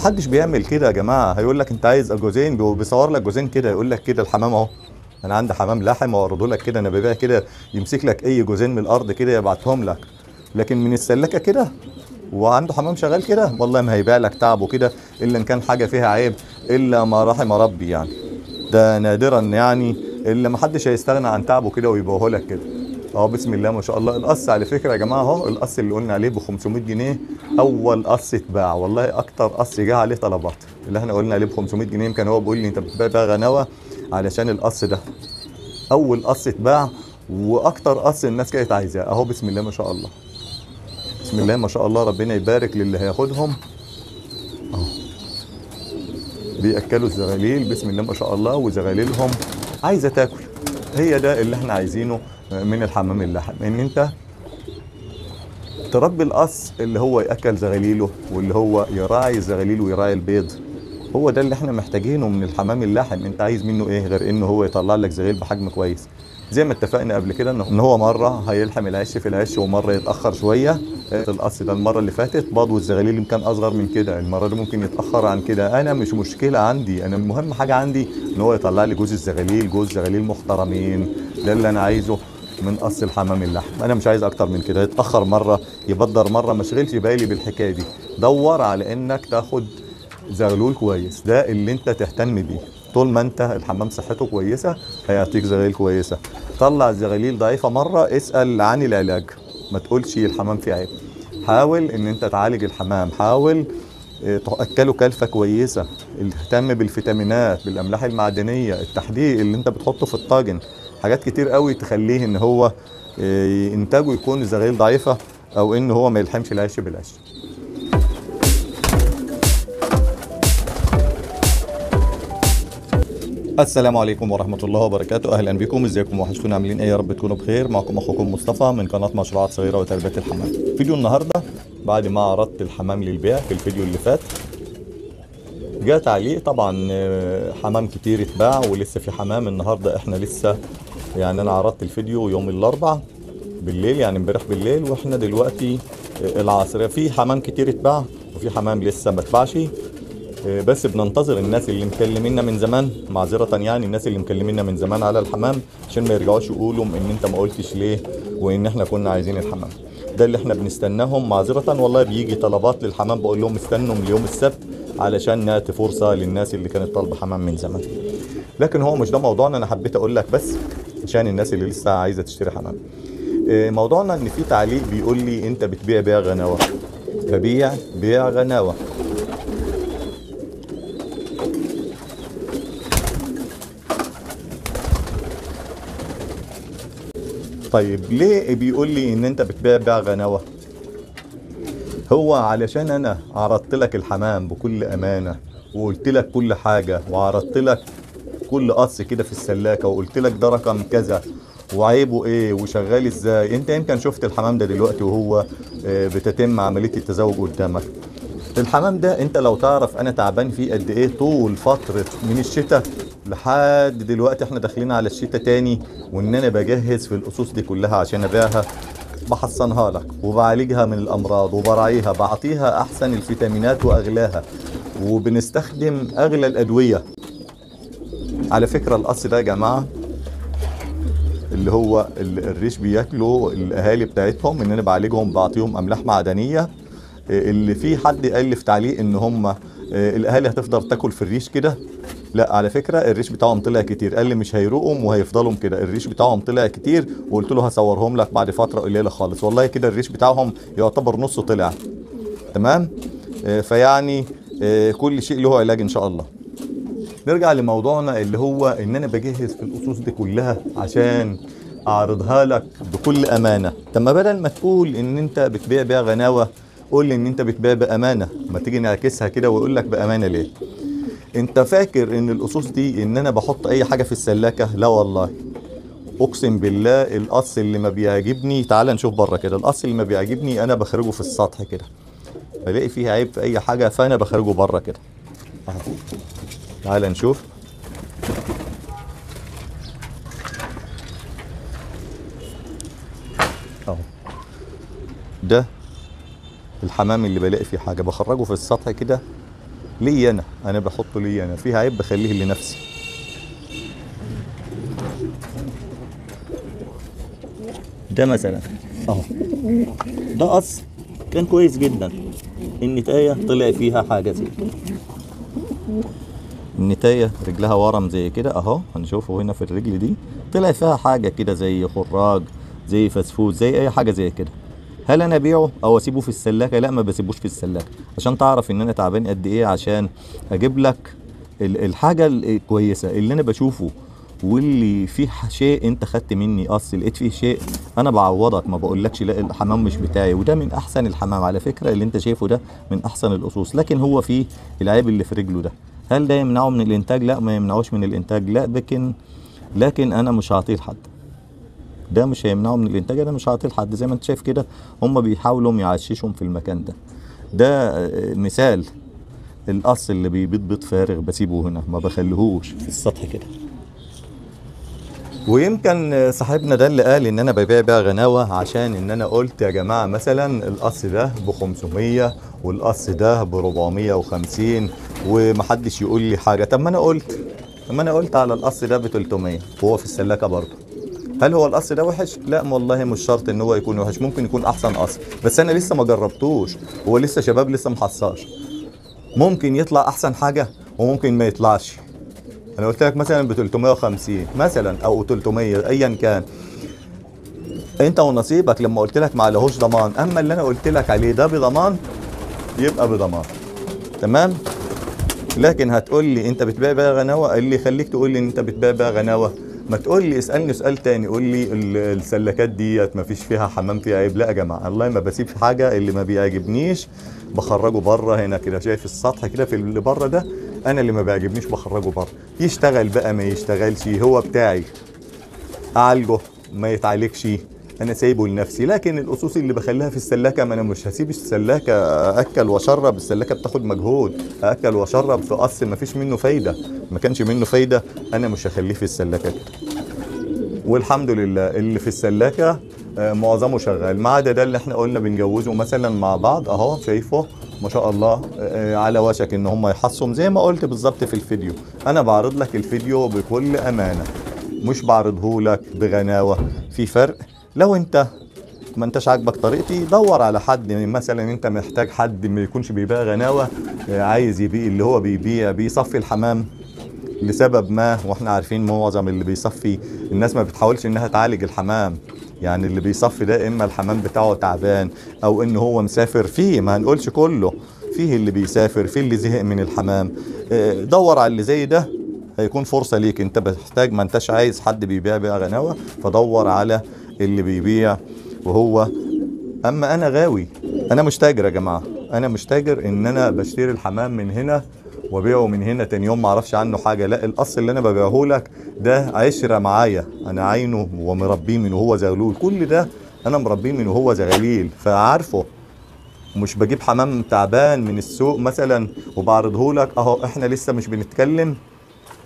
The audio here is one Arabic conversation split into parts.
محدش بيعمل كده يا جماعة. هيقول لك أنت عايز جوزين بي- بيصور لك جوزين كده يقول لك كده الحمام أهو. أنا عندي حمام لحم واعرضه لك كده أنا ببيع كده يمسك لك أي جوزين من الأرض كده يبعتهم لك. لكن من السلكة كده وعنده حمام شغال كده والله ما هيبيع لك تعبه كده إلا إن كان حاجة فيها عيب إلا ما رحم ربي يعني. ده نادرا يعني إلا ما حدش هيستغنى عن تعبه كده ويبيعه لك كده. آه بسم الله ما شاء الله. القص على فكرة يا جماعة اهو القص اللي قلنا عليه ب 500 جنيه أول قص اتباع. والله أكتر قص جه عليه طلبات. اللي إحنا قلنا عليه ب 500 جنيه يمكن هو بيقول لي انت بتبيع بقى غناوه علشان القص ده. أول قص اتباع وأكتر قص الناس كانت عايزاه. اهو بسم الله ما شاء الله. بسم الله ما شاء الله ربنا يبارك للي هياخدهم. اهو. بيأكلوا الزغاليل بسم الله ما شاء الله وزغاليلهم عايزة تاكل. هي ده اللي إحنا عايزينه. من الحمام اللحم إن أنت تربي القص اللي هو يأكل زغاليله واللي هو يراعي الزغاليل ويراعي البيض. هو ده اللي إحنا محتاجينه من الحمام اللحم أنت عايز منه إيه غير إنه هو يطلع لك زغيل بحجم كويس؟ زي ما اتفقنا قبل كده إن هو مرة هيلحم العش في العش ومرة يتأخر شوية. القص ده المرة اللي فاتت بيض والزغاليل يمكن أصغر من كده. المرة دي ممكن يتأخر عن كده. أنا مش مشكلة عندي. أنا المهم حاجة عندي إن هو يطلع لي جوز الزغاليل جوز زغاليل محترمين. ده اللي أنا عايزه. من قص الحمام اللحم. أنا مش عايز أكتر من كده. يتأخر مرة يبدر مرة ما اشغلش بالي بالحكاية دي. دور على إنك تاخد زغلول كويس. ده اللي أنت تهتم بيه. طول ما أنت الحمام صحته كويسة هيعطيك زغاليل كويسة. طلع الزغاليل ضعيفة مرة اسأل عن العلاج. ما تقولش الحمام فيه عيب. حاول إن أنت تعالج الحمام. حاول آه، تأكله كلفة كويسة. اهتم بالفيتامينات بالأملاح المعدنية التحديق اللي أنت بتحطه في الطاجن. حاجات كتير قوي تخليه إن هو انتاجه يكون الزغاليل ضعيفة أو إن هو ما يلحمش العيش بالعيش. السلام عليكم ورحمة الله وبركاته. أهلا بكم إزيكم؟ وحشتونا؟ عاملين إيه؟ يا رب تكونوا بخير. معكم أخوكم مصطفى من قناة مشروعات صغيرة وتربية الحمام. فيديو النهاردة بعد ما عرضت الحمام للبيع في الفيديو اللي فات جاء تعليق. طبعا آه، حمام كتير اتباع ولسه في حمام. النهاردة إحنا لسه يعني أنا عرضت الفيديو يوم الأربع بالليل يعني امبارح بالليل وإحنا دلوقتي آه، العصر في حمام كتير اتباع وفي حمام لسه ما اتباعش. آه، بس بننتظر الناس اللي مكلمينا من زمان معذرة يعني الناس اللي مكلمينا من زمان على الحمام عشان ما يرجعوش يقولوا إن أنت ما قلتش ليه وإن إحنا كنا عايزين الحمام. ده اللي إحنا بنستناهم. معذرة والله بيجي طلبات للحمام بقول لهم استنوا من اليوم السبت علشان ناتي فرصة للناس اللي كانت طالبة حمام من زمان. لكن هو مش ده موضوعنا أنا حبيت أقول لك بس عشان الناس اللي لسه عايزة تشتري حمام. آه، موضوعنا إن في تعليق بيقول لي أنت بتبيع بيع غناوة. ببيع بيع غناوة. طيب ليه بيقول لي إن أنت بتبيع بيع غناوة؟ هو علشان أنا عرضت لك الحمام بكل أمانة وقلت لك كل حاجة وعرضت لك كل قص كده في السلاكة وقلت لك ده رقم كذا. وعيبه إيه؟ وشغال إزاي؟ أنت يمكن شفت الحمام ده دلوقتي وهو آه، بتتم عملية التزاوج قدامك. الحمام ده أنت لو تعرف أنا تعبان فيه قد إيه طول فترة من الشتاء لحد دلوقتي إحنا داخلين على الشتاء تاني وإن أنا بجهز في الاسس دي كلها عشان أبيعها بحصنها لك وبعالجها من الأمراض وبراعيها بعطيها أحسن الفيتامينات وأغلاها. وبنستخدم أغلى الأدوية على فكرة القص ده يا جماعة اللي هو ال- الريش بياكلوا الأهالي بتاعتهم إن أنا بعالجهم بعطيهم أملاح معدنية. إيه اللي في حد قال في تعليق إن هم إيه الأهالي هتفضل تاكل في الريش كده؟ لا على فكرة الريش بتاعهم طلع كتير. قال لي مش هيروقهم وهيفضلوا كده. الريش بتاعهم طلع كتير وقلت له هصورهم لك بعد فترة قليلة خالص. والله كده الريش بتاعهم يعتبر نصه طلع. تمام؟ إيه فيعني كل شيء له علاج إن شاء الله. نرجع لموضوعنا اللي هو إن أنا بجهز في الأسس دي كلها عشان أعرضها لك بكل أمانة. طب ما بدل ما تقول إن أنت بتبيع بيع غناوة قول لي إن أنت بتبيع بأمانة. ما تيجي نعكسها كده واقول لك بأمانة ليه؟ أنت فاكر إن الأسس دي إن أنا بحط أي حاجة في السلاكة؟ لا والله. أقسم بالله القص اللي ما بيعجبني تعال نشوف بره كده. القص اللي ما بيعجبني أنا بخرجه في السطح كده. بلاقي فيه عيب في أي حاجة فأنا بخرجه بره كده. تعال نشوف. أهو. ده الحمام اللي بلاقي فيه حاجة. بخرجه في السطح كده. لي أنا؟ أنا بحطه لي أنا؟ فيها عيب بخليه لنفسي. ده مثلا. أهو. ده قص. كان كويس جدا. النتاية طلع فيها حاجة زي كده النتاية رجلها ورم زي كده أهو هنشوفه هنا في الرجل دي. طلع فيها حاجة كده زي خراج زي فسفوس زي أي حاجة زي كده. هل أنا أبيعه أو أسيبه في السلاكة لا ما بسيبوش في السلاكة عشان تعرف إن أنا تعبان قد إيه عشان أجيب لك ال- الحاجة الكويسة اللي أنا بشوفه واللي فيه شيء أنت خدت مني قص لقيت فيه شيء أنا بعوضك ما بقولكش لا الحمام مش بتاعي. وده من أحسن الحمام على فكرة اللي أنت شايفه ده من أحسن الأصوص. لكن هو فيه العيب اللي في رجله ده. هل ده يمنعه من الإنتاج؟ لا ما يمنعوش من الإنتاج. لا لكن لكن أنا مش هعطيه لحد. ده مش هيمنعه من الإنتاج أنا مش هعطيه لحد. زي ما أنت شايف كده هم بيحاولوا يعششهم في المكان ده. ده آه، مثال القص اللي بيبيض بيض فارغ بسيبه هنا ما بخليهوش في السطح كده. ويمكن صاحبنا ده اللي قال إن أنا ببيع بيع غناوة عشان إن أنا قلت يا جماعة مثلا القص ده ب 500 والقص ده ب 450 ومحدش يقول لي حاجة. طب ما أنا قلت طب ما أنا قلت على القص ده ب 300 وهو في السلاكة برضه. هل هو القص ده وحش؟ لا والله مش شرط إن هو يكون وحش ممكن يكون أحسن قص. بس أنا لسه ما جربتوش هو لسه شباب لسه محصاش ممكن يطلع أحسن حاجة وممكن ما يطلعش. أنا قلت لك مثلا ب 350 مثلا أو 300 ايا كان. أنت ونصيبك لما قلت لك ما عليهوش ضمان. أما اللي أنا قلت لك عليه ده بضمان يبقى بضمان. تمام؟ لكن هتقول لي انت بتبيع بيع غناوة؟ اللي يخليك تقول لي ان انت بتبيع بيع غناوة. ما تقول لي اسألني سؤال تاني قول لي ال- السلكات ديت ما فيش فيها حمام فيها عيب. لا يا جماعة والله ما بسيب حاجة اللي ما بيعجبنيش بخرجه بره هنا كده شايف السطح كده في اللي بره ده أنا اللي ما بيعجبنيش بخرجه بره يشتغل بقى ما يشتغلش هو بتاعي. أعالجه ما يتعالجش. أنا سايبه لنفسي. لكن الاصوص اللي بخليها في السلاكة ما أنا مش هسيب السلاكة أكل وأشرب. السلاكة بتاخد مجهود. أكل وأشرب في قص ما فيش منه فايدة. ما كانش منه فايدة أنا مش هخليه في السلاكة والحمد لله اللي في السلاكة آه، معظمه شغال. ما عدا ده اللي إحنا قلنا بنجوزه مثلا مع بعض. أهو شايفه ما شاء الله آه، على وشك إن هم يحصهم. زي ما قلت بالظبط في الفيديو. أنا بعرض لك الفيديو بكل أمانة. مش بعرضه لك بغناوة. في فرق؟ لو انت ما انتش عاجبك طريقتي دور على حد مثلا انت محتاج حد ما يكونش بيبيع غناوة آه، عايز يبيع اللي هو بيبيع بيصفي الحمام لسبب ما وإحنا عارفين معظم اللي بيصفي الناس ما بتحاولش انها تعالج الحمام. يعني اللي بيصفي ده إما الحمام بتاعه تعبان أو إن هو مسافر فيه ما هنقولش كله فيه اللي بيسافر فيه اللي زهق من الحمام. آه، دور على اللي زي ده هيكون فرصة ليك. انت بتحتاج ما انتش عايز حد بيبيع بيع غناوة فدور على اللي بيبيع وهو أما أنا غاوي أنا مش تاجر يا جماعة. أنا مش تاجر إن أنا بشتري الحمام من هنا وأبيعه من هنا تاني يوم ما أعرفش عنه حاجة. لا القص اللي أنا ببيعه لك ده عشرة معايا. أنا عينه ومربيه من وهو زغلول. كل ده أنا مربيه من وهو زغليل. فعارفه. مش بجيب حمام تعبان من السوق مثلا وبعرضه لك. أهو إحنا لسه مش بنتكلم.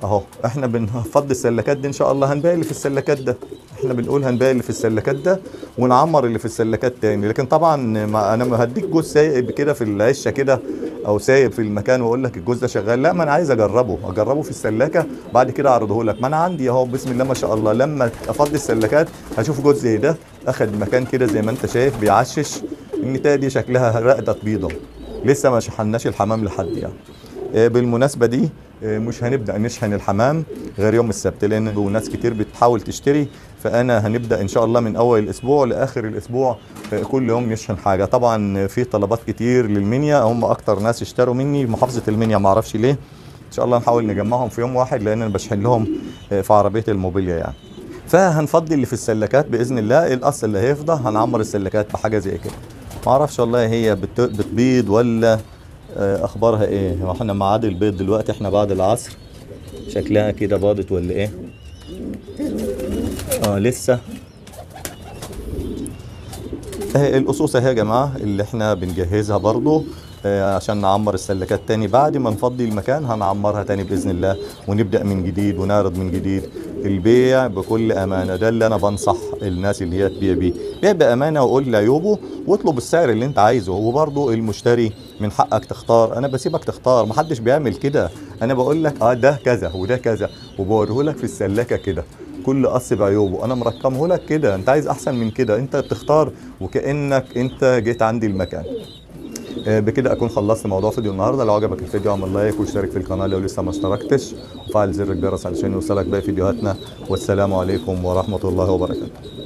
أهو إحنا بنفضي السلكات دي إن شاء الله. هنبيع اللي في السلكات ده. إحنا بنقول هنبيع اللي في السلكات ده ونعمر اللي في السلكات تاني. لكن طبعا ما أنا ما هديك جوز سايب كده في العشة كده أو سايب في المكان وأقول لك الجوز ده شغال. لا ما أنا عايز أجربه أجربه في السلاكة بعد كده أعرضه لك. ما أنا عندي أهو بسم الله ما شاء الله لما أفضي السلكات هشوف زي ده أخد مكان كده زي ما أنت شايف بيعشش النتايه دي شكلها رقدة بيضة. لسه ما شحناش الحمام لحد يعني. آه، بالمناسبة دي مش هنبدأ نشحن الحمام غير يوم السبت لأن ناس كتير بتحاول تشتري فأنا هنبدأ إن شاء الله من أول الأسبوع لآخر الأسبوع آه، كل يوم نشحن حاجة. طبعا في طلبات كتير للمنيا هم أكتر ناس اشتروا مني محافظة المنيا معرفش ليه. إن شاء الله نحاول نجمعهم في يوم واحد لأن أنا بشحن لهم آه، في عربية الموبيليا يعني. فهنفضي اللي في السلكات بإذن الله. القص اللي هيفضى هنعمر السلكات بحاجة زي كده. ما أعرفش والله هي بت- بتبيض ولا أخبارها إيه؟ إحنا ميعاد البيض دلوقتي إحنا بعد العصر. شكلها كده باضت ولا إيه؟ آه لسه. اهي القصوص اهي يا جماعة؟ اللي إحنا بنجهزها برضو. آه، عشان نعمر السلكات تاني. بعد ما نفضي المكان هنعمرها تاني بإذن الله ونبدأ من جديد ونعرض من جديد البيع بكل أمانة. ده اللي أنا بنصح الناس اللي هي تبيع بيه. بيع بأمانة وقول لعيوبه واطلب السعر اللي أنت عايزه. وبرضه المشتري من حقك تختار. أنا بسيبك تختار. محدش بيعمل كده. أنا بقول لك آه ده كذا وده كذا. وبوريه لك في السلكة كده. كل قص بعيوبه. أنا مرقمه لك كده. أنت عايز أحسن من كده. أنت بتختار وكأنك أنت جيت عندي المكان. آه، بكده أكون خلصت موضوع فيديو النهارده. لو عجبك الفيديو اعمل لايك واشترك في القناة لو لسه ما اشتركتش. وفعل زر الجرس علشان يوصلك باقي فيديوهاتنا. والسلام عليكم ورحمة الله وبركاته.